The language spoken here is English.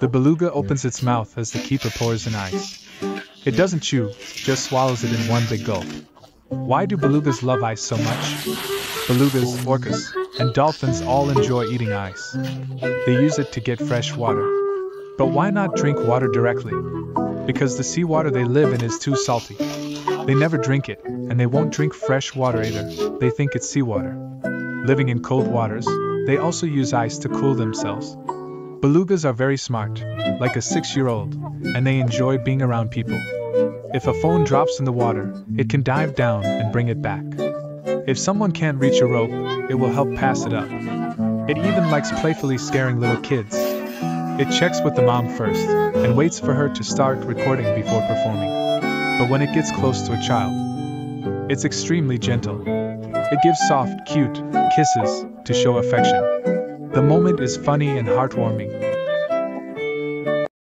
The beluga opens its mouth as the keeper pours in ice. It doesn't chew, just swallows it in one big gulp. Why do belugas love ice so much? Belugas, orcas, and dolphins all enjoy eating ice. They use it to get fresh water. But why not drink water directly? Because the seawater they live in is too salty. They never drink it, and they won't drink fresh water either, they think it's seawater. Living in cold waters, they also use ice to cool themselves. Belugas are very smart, like a six year old, and they enjoy being around people. If a phone drops in the water, it can dive down and bring it back. If someone can't reach a rope, it will help pass it up. It even likes playfully scaring little kids. It checks with the mom first and waits for her to start recording before performing. But when it gets close to a child, it's extremely gentle. It gives soft, cute kisses to show affection. The moment is funny and heartwarming,